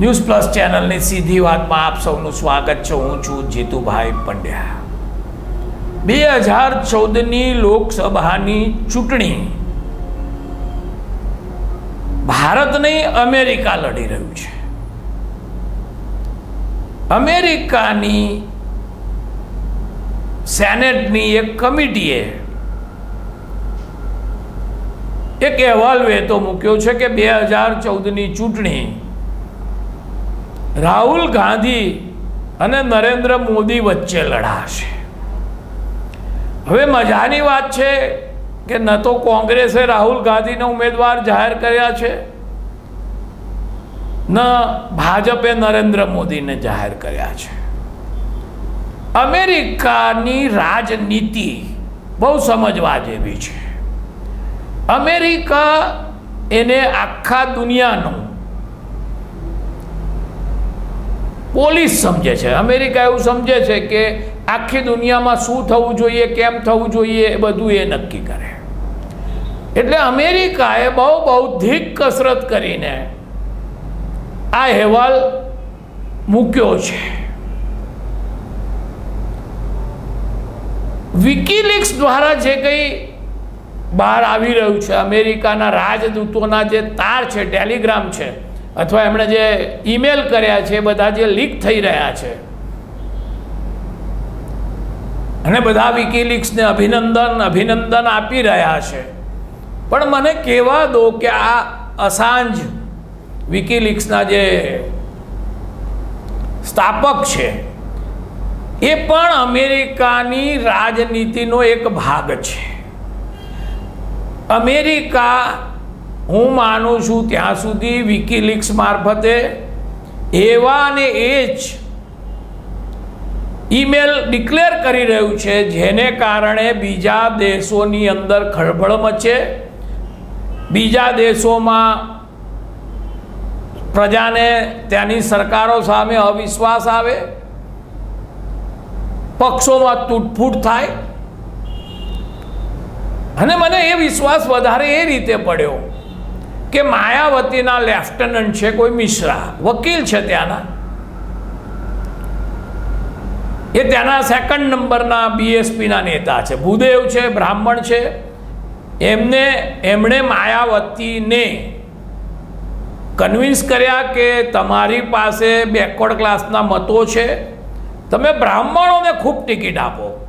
News plus ચેનલની સીધી વાતમાં આપ સૌનું સ્વાગત છે. હું છું જીતુભાઈ પંડ્યા. બે હજાર ચૌદની લોકસભાની ચૂંટણી. ભારત નહીં અમેરિકા લડી રહ્યું છે. અમેરિકાની સેનેટની એક કમિટીએ એક અહેવાલ વહેતો મૂક્યો છે કે બે હજાર ચૌદની ચૂંટણી રાહુલ ગાંધી અને નરેન્દ્ર મોદી વચ્ચે લડાશે હવે મજાની વાત છે કે ન તો કોંગ્રેસે રાહુલ ગાંધીને ઉમેદવાર જાહેર કર્યા છે, ન ભાજપે નરેન્દ્ર મોદીને જાહેર કર્યા છે. અમેરિકાની રાજનીતિ બહુ સમજવા જેવી છે. અમેરિકા એને આખા દુનિયાનું પોલીસ સમજે છે. અમેરિકા એવું સમજે છે કે આખી દુનિયામાં શું થવું જોઈએ, કેમ થવું જોઈએ, એ બધું એ નક્કી કરે. એટલે અમેરિકાએ બહુ બૌદ્ધિક કસરત કરીને આ અહેવાલ મૂક્યો છે. વિકીલિક્સ દ્વારા જે કંઈ બહાર આવી રહ્યું છે, અમેરિકાના રાજદૂતોના જે તાર છે, ટેલિગ્રામ છે અથવા એમણે જે ઈમેલ કર્યા છે, બધા જે લીક થઈ રહ્યા છે. અને બધા વિકીલિક્સને અભિનંદન અભિનંદન આપી રહ્યા છે. પણ મને કહેવા દો કે આ અસાંજ વિકીલિક્સના જે સ્થાપક છે, એ પણ અમેરિકાની રાજનીતિનો એક ભાગ છે. અમેરિકા હું માનું છું ત્યાં સુધી વિકીલિક્સ મારફતે એવા ને એ જ ઈમેલ ડિક્લેર કરી રહ્યું છે, જેને કારણે બીજા દેશોની અંદર ખળભળ મચે. બીજા દેશોમાં પ્રજાને ત્યાંની સરકારો સામે અવિશ્વાસ આવે. પક્ષોમાં તૂટફૂટ થાય. અને મને એ વિશ્વાસ વધારે એ રીતે પડ્યો. કે માયાવતીના લેફ્ટનન્ટ છે કોઈ મિશ્રા. વકીલ છે ત્યાંના. એ ત્યાંના સેકન્ડ નંબરના બીએસપીના નેતા છે. ભૂદેવ છે, બ્રાહ્મણ છે. એમને, એમણે માયાવતીને કન્વિન્સ કર્યા કે તમારી પાસે બેકવર્ડ ક્લાસના મતો છે. તમે બ્રાહ્મણોને ખૂબ ટિકિટ આપો.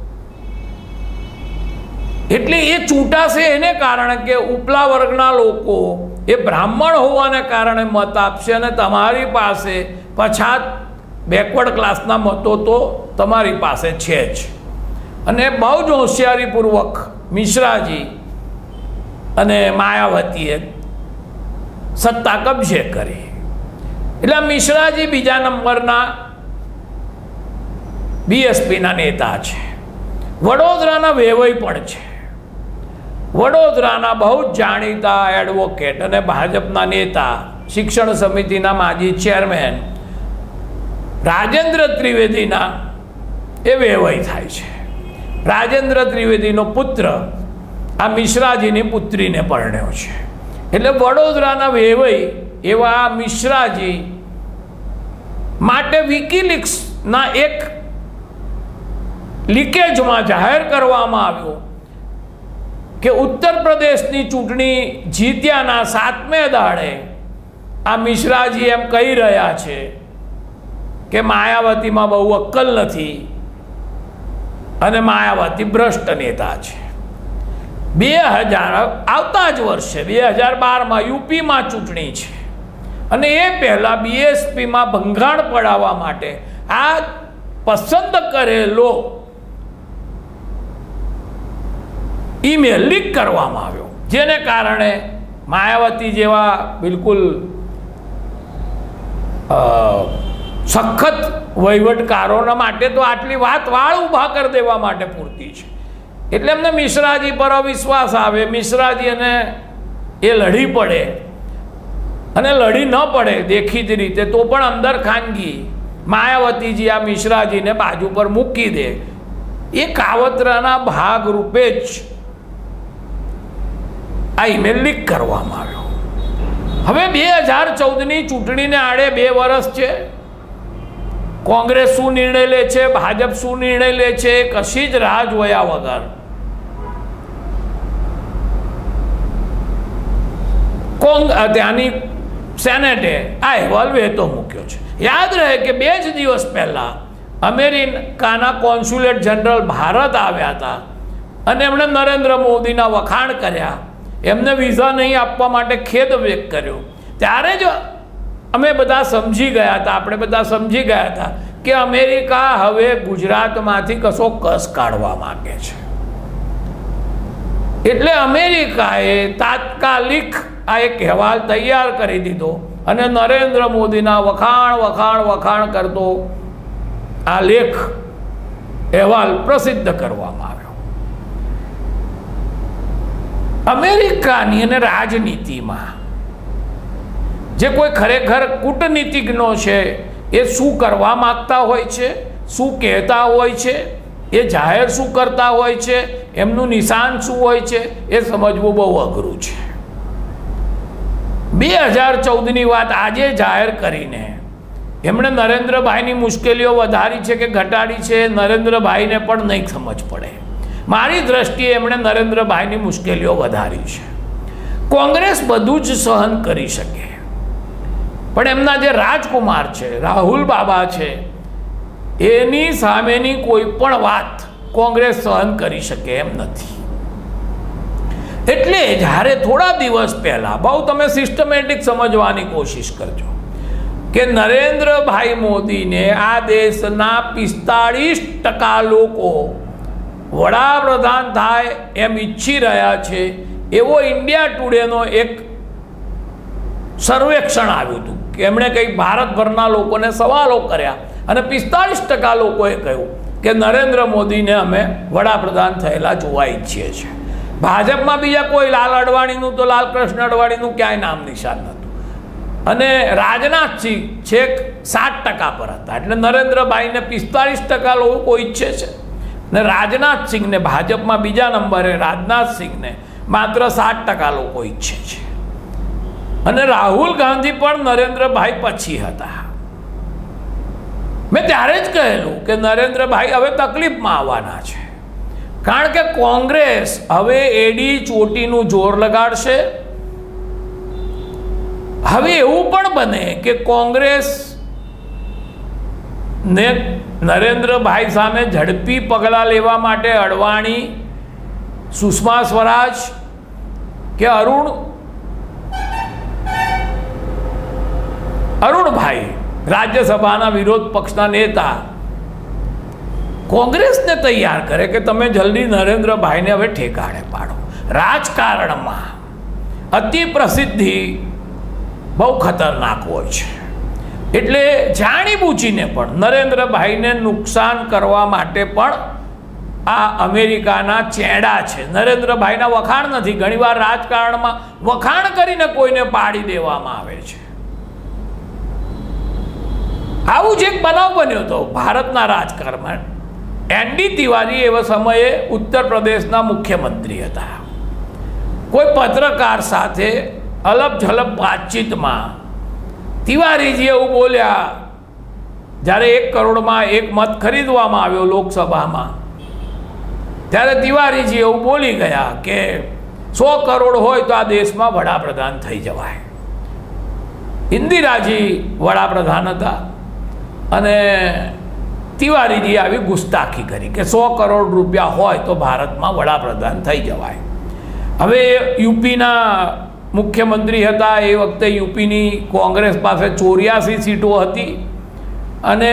એટલે એ ચૂંટાશે એને કારણે કે ઉપલા વર્ગના લોકો એ બ્રાહ્મણ હોવાને કારણે મત આપશે અને તમારી પાસે પછાત બેકવર્ડ ક્લાસના મતો તો તમારી પાસે છે જ. અને બહુ જ હોશિયારીપૂર્વક મિશ્રાજી અને માયાવતીએ સત્તા કબજે કરી. એટલે મિશ્રાજી બીજા નંબરના બીએસપીના નેતા છે. વડોદરાના વેવય પણ છે. વડોદરાના બહુ જ જાણીતા એડવોકેટ અને ભાજપના નેતા, શિક્ષણ સમિતિના માજી ચેરમેન રાજેન્દ્ર ત્રિવેદીના એ વેવાઈ થાય છે. રાજેન્દ્ર ત્રિવેદીનો પુત્ર આ મિશ્રાજીની પુત્રીને પરણ્યો છે. એટલે વડોદરાના વેવાઈ એવા મિશ્રાજી માટે વિકીલિક્સના એક લીકેજમાં જાહેર કરવામાં આવ્યું. કે ઉત્તર પ્રદેશની ચૂંટણી જીત્યાના સાતમે દાડે આ મિશ્રાજી એમ કહી રહ્યા છે કે માયાવતીમાં બહુ અક્કલ નથી અને માયાવતી ભ્રષ્ટ નેતા છે. બે હજાર આવતા જ વર્ષે બે હજાર બારમાં યુપીમાં ચૂંટણી છે અને એ પહેલાં બીએસપીમાં ભંગાણ પડાવવા માટે આ પસંદ કરેલો ઈમેલ લીક કરવામાં આવ્યો. જેને કારણે માયાવતી જેવા બિલકુલ સખત વહીવટકારોના માટે તો આટલી વાત વાળ ઊભા કરી દેવા માટે પૂરતી છે. એટલે એમને મિશ્રાજી પર અવિશ્વાસ આવે. મિશ્રાજી અને એ લડી પડે. અને લડી ન પડે દેખીતી રીતે તો પણ અંદર ખાનગી માયાવતીજી આ મિશ્રાજીને બાજુ પર મૂકી દે. એ કાવતરાના ભાગ રૂપે જ આ ઈમેલ લીક કરવામાં આવ્યો. હવે બે હજાર ચૌદની ચૂંટણીને આડે બે વર્ષ છે. કોંગ્રેસ શું નિર્ણય લે છે? ભાજપ શું નિર્ણય લે છે? કશી જ રાહ જોયા વગર. કોંગ ત્યાંની સેનેટે આ અહેવાલ વહેતો મૂક્યો છે. યાદ રહે કે બે જ દિવસ પહેલાં અમેરિકાના કોન્સ્યુલેટ જનરલ ભારત આવ્યા હતા અને એમણે નરેન્દ્ર મોદીના વખાણ કર્યા. એમને વિઝા નહીં આપવા માટે ખેદ વ્યક્ત કર્યો. ત્યારે જ અમે બધા સમજી ગયા હતા, આપણે બધા સમજી ગયા હતા કે અમેરિકા હવે ગુજરાતમાંથી કશો કસ કાઢવા માંગે છે. એટલે અમેરિકાએ તાત્કાલિક આ એક અહેવાલ તૈયાર કરી દીધો અને નરેન્દ્ર મોદીના વખાણ વખાણ વખાણ કરતો આ લેખ અહેવાલ પ્રસિદ્ધ કરવામાં આવ્યો. અમેરિકાની અને રાજનીતિમાં જે કોઈ ખરેખર કૂટનીતિજ્ઞો છે, એ શું કરવા માગતા હોય છે, શું કહેતા હોય છે, એ જાહેર શું કરતા હોય છે, એમનું નિશાન શું હોય છે, એ સમજવું બહુ અઘરું છે. બે હજાર ચૌદની વાત આજે જાહેર કરીને એમણે નરેન્દ્રભાઈની મુશ્કેલીઓ વધારી છે કે ઘટાડી છે, નરેન્દ્રભાઈને પણ નહીં સમજ પડે. મારી દ્રષ્ટિએ એમણે નરેન્દ્રભાઈની મુશ્કેલીઓ વધારી છે. કોંગ્રેસ બધું જ સહન કરી શકે. પણ એમના જે રાજકુમાર છે, રાહુલ બાબા છે, એની સામેની કોઈ પણ વાત કોંગ્રેસ સહન કરી શકે એમ નથી. એટલે જ્યારે થોડા દિવસ પહેલાં, બહુ તમે સિસ્ટમેટિક સમજવાની કોશિશ કરજો, કે નરેન્દ્રભાઈ મોદીને આ દેશના પિસ્તાળીસ ટકા લોકો વડાપ્રધાન થાય એમ ઈચ્છી રહ્યા છે, એવો ઇન્ડિયા ટુડેનો એક સર્વેક્ષણ આવ્યું હતું કે એમણે કંઈક ભારતભરના લોકોને સવાલો કર્યા અને પિસ્તાળીસ ટકા લોકોએ કહ્યું કે નરેન્દ્ર મોદીને અમે વડાપ્રધાન થયેલા જોવા ઈચ્છીએ છીએ. ભાજપમાં બીજા કોઈ લાલ અડવાણીનું તો લાલકૃષ્ણ અડવાણીનું ક્યાંય નામ નિશાન નહોતું. અને રાજનાથસિંહ છેક સાત ટકા પર હતા. એટલે નરેન્દ્રભાઈને પિસ્તાળીસ ટકા લોકો ઈચ્છે છે. ને રાજનાથસિંહને ભાજપમાં બીજા નંબરે રાજનાથસિંહને માત્ર સાત ટકા લોકો ઈચ્છે છે. અને રાહુલ ગાંધી પણ નરેન્દ્રભાઈ પછી હતા. મેં ત્યારે જ કહેલું કે નરેન્દ્રભાઈ હવે તકલીફમાં આવવાના છે. કારણ કે કોંગ્રેસ હવે એડી ચોટીનું જોર લગાડશે. હવે એવું પણ બને કે કોંગ્રેસ ને નરેન્દ્રભાઈ સામે ઝડપી પગલાં લેવા માટે અડવાણી, સુષ્મા સ્વરાજ કે અરુણ? અરુણભાઈ, રાજ્યસભાના વિરોધ પક્ષના નેતા. કોંગ્રેસને તૈયાર કરે કે તમે જલ્દી નરેન્દ્રભાઈને હવે ઠેકાણે પાડો. રાજકારણમાં અતિ પ્રસિદ્ધિ બહુ ખતરનાક હોય છે. એટલે જાણીબૂજીને પણ નરેન્દ્રભાઈને નુકસાન કરવા માટે પણ આ અમેરિકાના ચેડા છે. નરેન્દ્રભાઈના વખાણ નથી. ઘણીવાર રાજકારણમાં વખાણ કરીને કોઈને પાડી દેવામાં આવે છે. આવું જ એક બનાવ બન્યો હતો ભારતના રાજકારણમાં. એનડી તિવારી એવા સમયે ઉત્તર પ્રદેશના મુખ્યમંત્રી હતા. કોઈ પત્રકાર સાથે અલપ ઝલપ વાતચીતમાં તિવારીજી એવું બોલ્યા, જ્યારે એક કરોડમાં એક મત ખરીદવામાં આવ્યો લોકસભામાં, ત્યારે તિવારીજી એવું બોલી ગયા કે સો કરોડ હોય તો આ દેશમાં વડાપ્રધાન થઈ જવાય. ઇન્દિરાજી વડાપ્રધાન હતા અને તિવારીજી આવી ગુસ્તાખી કરી કે સો કરોડ રૂપિયા હોય તો ભારતમાં વડાપ્રધાન થઈ જવાય. હવે યુપીના મુખ્યમંત્રી હતા એ વખતે યુપીની કોંગ્રેસ પાસે ચોર્યાસી સીટો હતી અને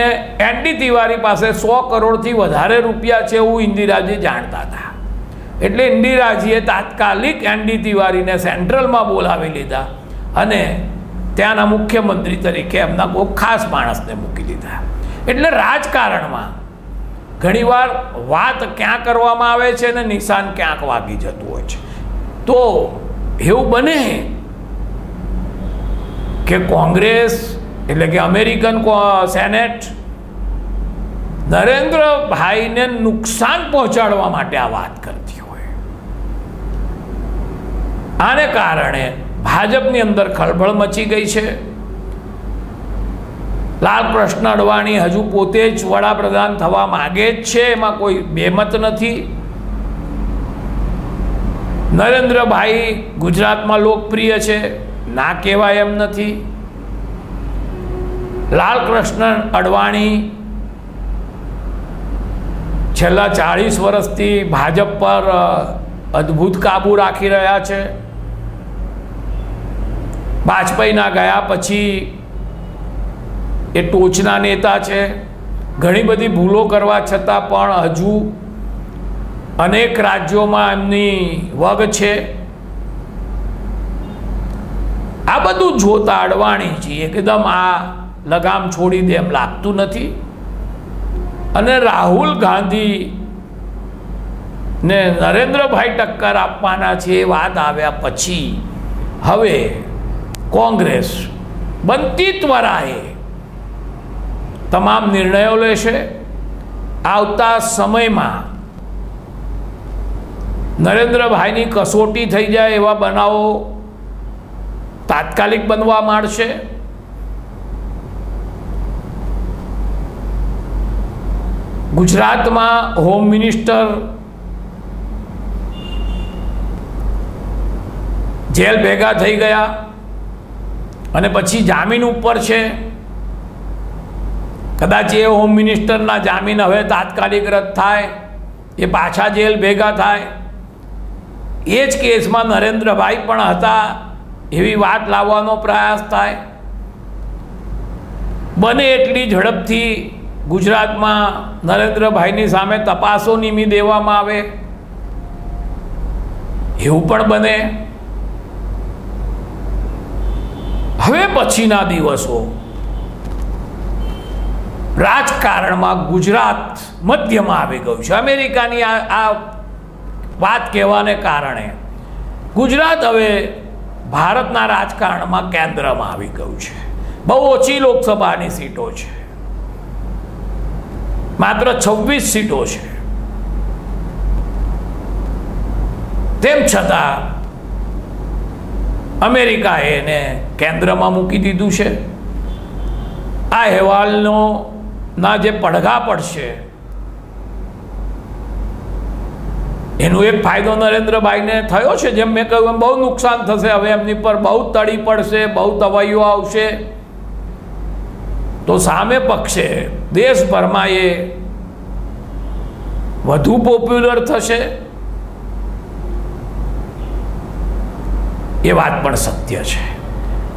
એનડી તિવારી પાસે સો કરોડથી વધારે રૂપિયા છે એવું ઇન્દિરાજી જાણતા હતા. એટલે ઇન્દિરાજીએ તાત્કાલિક એનડી તિવારીને સેન્ટ્રલમાં બોલાવી લીધા અને ત્યાંના મુખ્યમંત્રી તરીકે એમના કોઈ ખાસ માણસને મૂકી દીધા. એટલે રાજકારણમાં ઘણીવાર વાત ક્યાં કરવામાં આવે છે ને નિશાન ક્યાંક વાગી જતું હોય છે. તો એવું બને કે કોંગ્રેસ, એટલે કે અમેરિકન સેનેટ, નરેન્દ્રભાઈને નુકસાન પહોંચાડવા માટે આ વાત કરતી હોય. આને કારણે ભાજપની અંદર ખળભળ મચી ગઈ છે. લાલકૃષ્ણ અડવાણી હજુ પોતે જ વડાપ્રધાન થવા માગે જ છે, એમાં કોઈ બેમત નથી. નરેન્દ્રભાઈ ગુજરાતમાં લોકપ્રિય છે. ના કહેવાય એમ નથી. લાલકૃષ્ણ અડવાણી છેલ્લા ચાળીસ વર્ષથી ભાજપ પર અદ્ભુત કાબુ રાખી રહ્યા છે. વાજપેયીના ગયા પછી એ ટોચના નેતા છે. ઘણી બધી ભૂલો કરવા છતાં પણ હજુ અનેક રાજ્યોમાં એમની વગ છે. આ બધું જોતા અડવાણીજી એકદમ આ લગામ છોડી દે એમ લાગતું નથી. અને રાહુલ ગાંધી ને નરેન્દ્રભાઈ ટક્કર આપવાના છે એ વાત આવ્યા પછી હવે કોંગ્રેસ બનતી ત્વરાએ તમામ નિર્ણયો લેશે. આવતા સમયમાં નરેન્દ્રભાઈની કસોટી થઈ જાય એવા બનાવો તાત્કાલિક બનવા માંડશે? ગુજરાતમાં હોમ મિનિસ્ટર જેલ ભેગા થઈ ગયા અને પછી જામીન ઉપર છે. કદાચ એ હોમ મિનિસ્ટરના જામીન હવે તાત્કાલિક રદ થાય, એ પાછા જેલ ભેગા થાય. એ જ કેસમાં નરેન્દ્રભાઈ પણ હતા એવી વાત લાવવાનો પ્રયાસ થાય. બને એટલી ઝડપથી ગુજરાતમાં નરેન્દ્રભાઈની સામે તપાસો નિમી દેવામાં આવે. એવું પણ બને. હવે પછીના દિવસો. રાજકારણમાં ગુજરાત મધ્યમાં આવી ગયું છે. અમેરિકાની આ વાત કહેવાને કારણે ગુજરાત હવે ભારતના રાજકારણમાં કેન્દ્રમાં આવી ગયું છે. બહુ ઓછી લોકસભાની સીટો છે. માત્ર છવ્વીસ સીટો છે. તેમ છતાં અમેરિકાએ એને કેન્દ્રમાં મૂકી દીધું છે. આ અહેવાલનો ના જે પડઘા પડશે એનો એક ફાયદો નરેન્દ્રભાઈને થયો છે, જેમ મેં કહ્યું, એમ બહુ નુકસાન થશે. હવે એમની પર બહુ તડી પડશે, બહુ તવાઈઓ આવશે. તો સામે પક્ષે દેશભરમાં એ વધુ પોપ્યુલર થશે? એ વાત પણ સત્ય છે.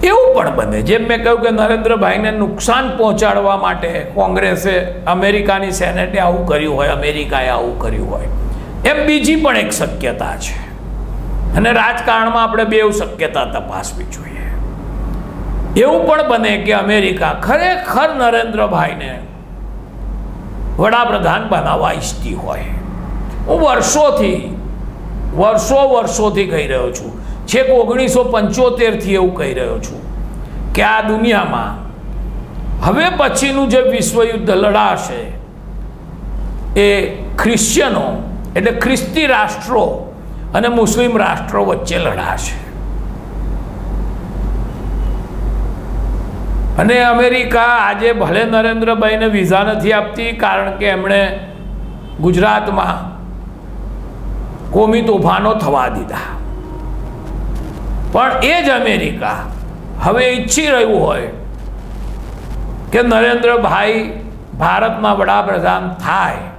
એવું પણ બને. જેમ મેં કહ્યું કે નરેન્દ્રભાઈને નુકસાન પહોંચાડવા માટે કોંગ્રેસે અમેરિકાની સેનેટે આવું કર્યું હોય, અમેરિકાએ આવું કર્યું હોય. એમ બીજી પણ એક શક્યતા છે. અને રાજકારણમાં આપણે બે શક્યતા તપાસવી જોઈએ. એવું પણ બને કે અમેરિકા ખરેખર નરેન્દ્રભાઈને વડાપ્રધાન બનાવવા ઈચ્છતી હોય. હું વર્ષોથી, વર્ષો વર્ષોથી કહી રહ્યો છું. છેક ઓગણીસો પંચોતેરથી એવું કહી રહ્યો છું કે આ દુનિયામાં હવે પછીનું જે વિશ્વયુદ્ધ લડાશે એ ખ્રિશ્ચનો એટલે ખ્રિસ્તી રાષ્ટ્રો અને મુસ્લિમ રાષ્ટ્રો વચ્ચે લડાશે અને અમેરિકા આજે ભલે નરેન્દ્રભાઈને વિઝા નથી આપતી, કારણ કે એમણે ગુજરાતમાં કોમી તોફાનો થવા દીધા. પણ એ જ અમેરિકા હવે ઈચ્છી રહ્યું હોય કે નરેન્દ્રભાઈ ભારતમાં વડાપ્રધાન થાય.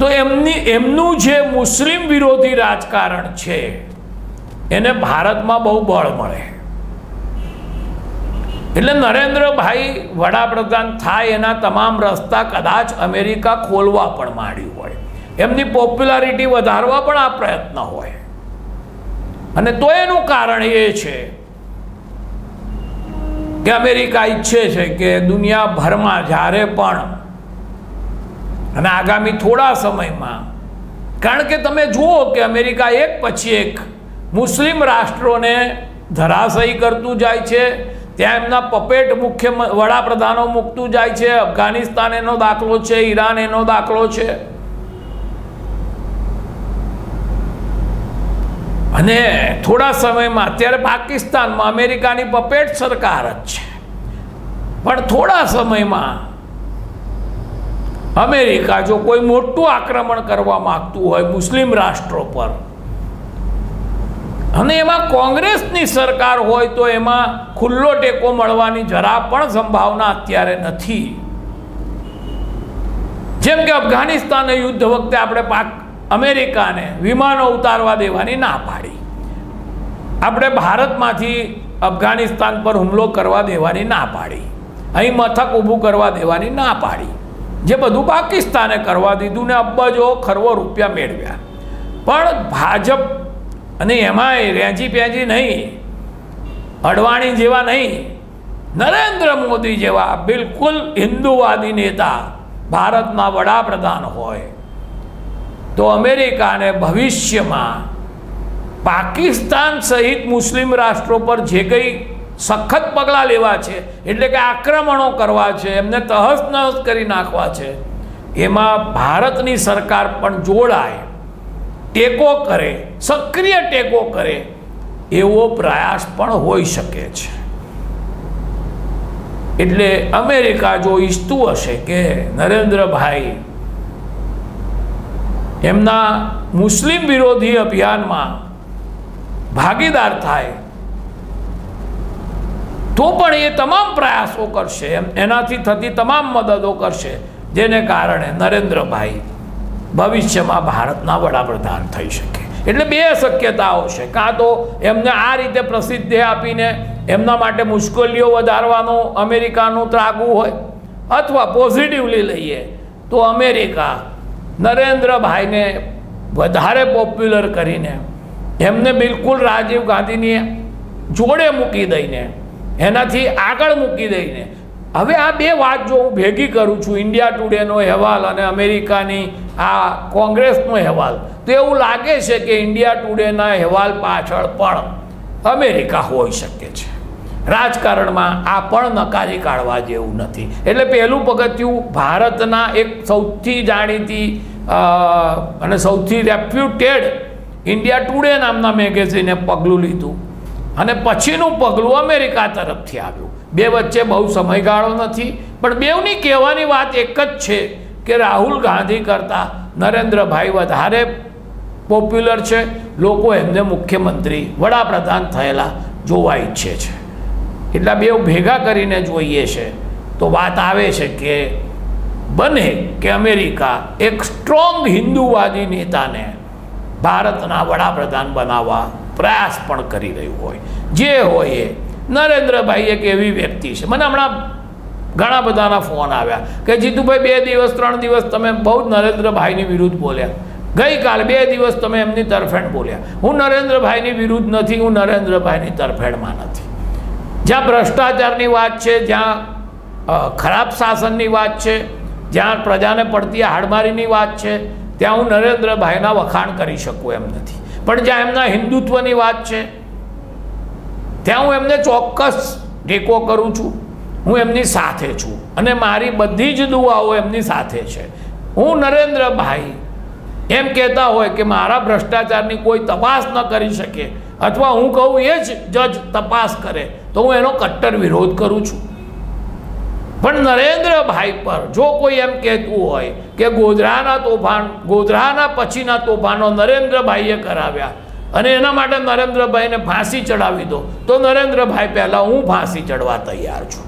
તો એમની, એમનું જે મુસ્લિમ વિરોધી રાજકારણ છે, એને ભારતમાં બહુ બળ મળે. એટલે નરેન્દ્રભાઈ વડાપ્રધાન થાય એના તમામ રસ્તા કદાચ અમેરિકા ખોલવા પણ માંડ્યું હોય. એમની પોપ્યુલારિટી વધારવા પણ આ પ્રયત્ન હોય. અને તો એનું કારણ એ છે કે અમેરિકા ઈચ્છે છે કે દુનિયાભરમાં જ્યારે પણ અને આગામી થોડા સમયમાં, કારણ કે તમે જુઓ કે અમેરિકા એક પછી એક મુસ્લિમ રાષ્ટ્રોને ધરાશયી કરતું જાય છે, ત્યાં એમના પપેટ મુખ્ય વડાપ્રધાનો મૂકતું જાય છે, અફઘાનિસ્તાન એનો દાખલો છે, ઈરાન એનો દાખલો છે. અને થોડા સમયમાં અત્યારે પાકિસ્તાનમાં અમેરિકાની પપેટ સરકાર જ છે. પણ થોડા સમયમાં અમેરિકા જો કોઈ મોટું આક્રમણ કરવા માગતું હોય મુસ્લિમ રાષ્ટ્રો પર, અને એમાં કોંગ્રેસની સરકાર હોય તો એમાં ખુલ્લો ટેકો મળવાની જરા પણ સંભાવના અત્યારે નથી. જેમ કે અફઘાનિસ્તાન યુદ્ધ વખતે આપણે પાક અમેરિકાને વિમાનો ઉતારવા દેવાની ના પાડી. આપણે ભારતમાંથી અફઘાનિસ્તાન પર હુમલો કરવા દેવાની ના પાડી. અહીં મથક ઊભું કરવા દેવાની ના પાડી. જે બધું પાકિસ્તાને કરવા દીધું ને અબ્બજો ખરવો રૂપિયા મેળવ્યા. પણ ભાજપ અને એમાંય રેંજી પેંજી નહીં, અડવાણી જેવા નહીં, નરેન્દ્ર મોદી જેવા બિલકુલ હિન્દુવાદી નેતા ભારતના વડાપ્રધાન હોય, તો અમેરિકાને ભવિષ્યમાં પાકિસ્તાન સહિત મુસ્લિમ રાષ્ટ્રો પર જે કંઈ સખત પગલાં લેવા છે. એટલે કે આક્રમણો કરવા છે, એમને તહસ નહસ કરી નાખવા છે. એમાં ભારતની સરકાર પણ જોડાય, ટેકો કરે, સક્રિય ટેકો કરે, એવો પ્રયાસ પણ હોઈ શકે છે. એટલે અમેરિકા જો ઈચ્છતું હશે કે નરેન્દ્રભાઈ એમના મુસ્લિમ વિરોધી અભિયાનમાં ભાગીદાર થાય તો પણ એ તમામ પ્રયાસો કરશે એનાથી થતી તમામ મદદો કરશે. જેને કારણે નરેન્દ્રભાઈ ભવિષ્યમાં ભારતના વડાપ્રધાન થઈ શકે. એટલે બે શક્યતાઓ છે. કાં તો એમને આ રીતે પ્રસિદ્ધિ આપીને એમના માટે મુશ્કેલીઓ વધારવાનો અમેરિકાનું ત્રાગવું હોય, અથવા પોઝિટિવલી લઈએ, તો અમેરિકા નરેન્દ્રભાઈને વધારે પોપ્યુલર કરીને એમને બિલકુલ રાજીવ ગાંધીની જોડે મૂકી દઈને એનાથી આગળ મૂકી દઈને. હવે આ બે વાત જો હું ભેગી કરું છું ઇન્ડિયા ટુડેનો અહેવાલ અને અમેરિકાની આ કોંગ્રેસનો અહેવાલ, તો એવું લાગે છે કે ઇન્ડિયા ટુડેના અહેવાલ પાછળ પણ અમેરિકા હોઈ શકે છે. રાજકારણમાં આ પણ નકારી કાઢવા જેવું નથી. એટલે પહેલું પગથિયું ભારતના એક સૌથી જાણીતી અને સૌથી રેપ્યુટેડ ઇન્ડિયા ટુડે નામના મેગેઝિને પગલું લીધું. અને પછીનું પગલું અમેરિકા તરફથી આવ્યું. બે વચ્ચે બહુ સમયગાળો નથી, પણ બેવની કહેવાની વાત એક જ છે કે રાહુલ ગાંધી કરતાં નરેન્દ્રભાઈ વધારે પોપ્યુલર છે. લોકો એમને મુખ્યમંત્રી, વડાપ્રધાન થયેલા જોવા ઈચ્છે છે. એટલા બે ભેગા કરીને જોઈએ છે. તો વાત આવે છે કે બને કે અમેરિકા એક સ્ટ્રોંગ હિન્દુવાદી નેતાને ભારતના વડાપ્રધાન બનાવવા પ્રયાસ પણ કરી રહ્યું હોય. જે હોય એ. નરેન્દ્રભાઈ એક એવી વ્યક્તિ છે. મને હમણાં ઘણા બધાના ફોન આવ્યા કે જીતુભાઈ, બે દિવસ, ત્રણ દિવસ તમે બહુ જ નરેન્દ્રભાઈની વિરુદ્ધ બોલ્યા. ગઈકાલે બે દિવસ તમે એમની તરફેણ બોલ્યા. હું નરેન્દ્રભાઈની વિરુદ્ધ નથી, હું નરેન્દ્રભાઈની તરફેણમાં નથી. જ્યાં ભ્રષ્ટાચારની વાત છે, જ્યાં ખરાબ શાસનની વાત છે, જ્યાં પ્રજાને પડતી હાડમારીની વાત છે, ત્યાં હું નરેન્દ્રભાઈના વખાણ કરી શકું એમ નથી. પણ જ્યાં એમના હિન્દુત્વની વાત છે, ત્યાં હું એમને ચોક્કસ ટેકો કરું છું. હું એમની સાથે છું અને મારી બધી જ દુઆઓ એમની સાથે છે. હું નરેન્દ્રભાઈ એમ કહેતા હોય કે મારા ભ્રષ્ટાચારની કોઈ તપાસ ન કરી શકે, અથવા હું કહું એ જ જજ તપાસ કરે, તો હું એનો કટ્ટર વિરોધ કરું છું. પણ નરેન્દ્રભાઈ પર જો કોઈ એમ કહેતું હોય કે ગોધરાના તોફાન, ગોધરાના પછીના તોફાનો નરેન્દ્રભાઈએ કરાવ્યા અને એના માટે નરેન્દ્રભાઈને ફાંસી ચડાવી દો, તો નરેન્દ્રભાઈ પહેલાં હું ફાંસી ચડવા તૈયાર છું.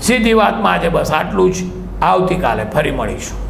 સીધી વાતમાં આજે બસ આટલું જ. આવતીકાલે ફરી મળીશું.